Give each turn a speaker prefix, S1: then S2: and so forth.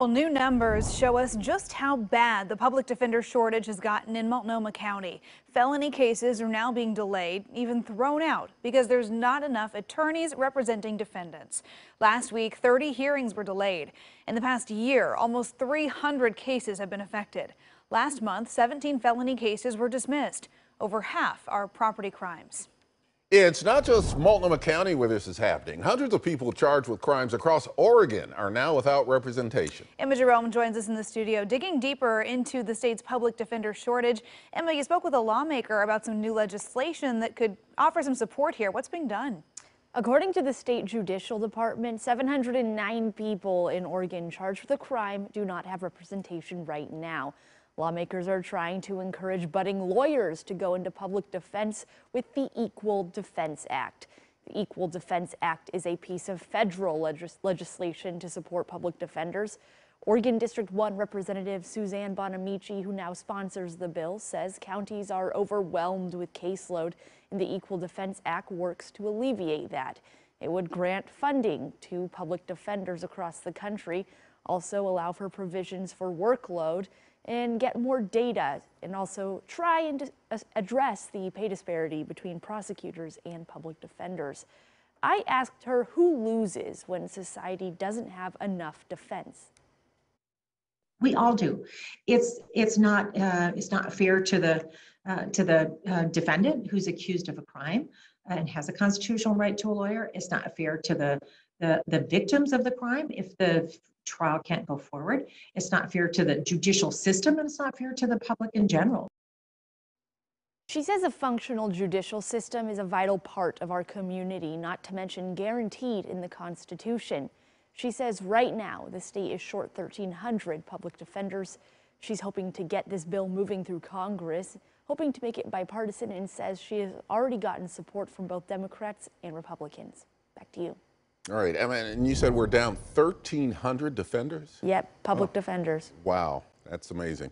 S1: Well, new numbers show us just how bad the public defender shortage has gotten in Multnomah County. Felony cases are now being delayed, even thrown out, because there's not enough attorneys representing defendants. Last week, 30 hearings were delayed. In the past year, almost 300 cases have been affected. Last month, 17 felony cases were dismissed. Over half are property crimes.
S2: It's not just Multnomah County where this is happening. Hundreds of people charged with crimes across Oregon are now without representation.
S1: Emma Jerome joins us in the studio, digging deeper into the state's public defender shortage. Emma, you spoke with a lawmaker about some new legislation that could offer some support here. What's being done?
S3: According to the state judicial department, 709 people in Oregon charged with a crime do not have representation right now. Lawmakers are trying to encourage budding lawyers to go into public defense with the Equal Defense Act. The Equal Defense Act is a piece of federal legis legislation to support public defenders. Oregon District 1 Representative Suzanne Bonamici, who now sponsors the bill, says counties are overwhelmed with caseload, and the Equal Defense Act works to alleviate that. It would grant funding to public defenders across the country, also allow for provisions for workload, and get more data and also try and address the pay disparity between prosecutors and public defenders. I asked her who loses when society doesn't have enough defense.
S4: We all do. It's it's not uh, it's not fair to the uh, to the uh, defendant who's accused of a crime and has a constitutional right to a lawyer. It's not fair to the the, the victims of the crime if the trial can't go forward. It's not fair to the judicial system and it's not fair to the public in general.
S3: She says a functional judicial system is a vital part of our community, not to mention guaranteed in the Constitution. She says right now the state is short 1,300 public defenders. She's hoping to get this bill moving through Congress, hoping to make it bipartisan, and says she has already gotten support from both Democrats and Republicans. Back to you.
S2: All right, Emma, and you said we're down 1,300 defenders?
S3: Yep, public oh. defenders.
S2: Wow, that's amazing.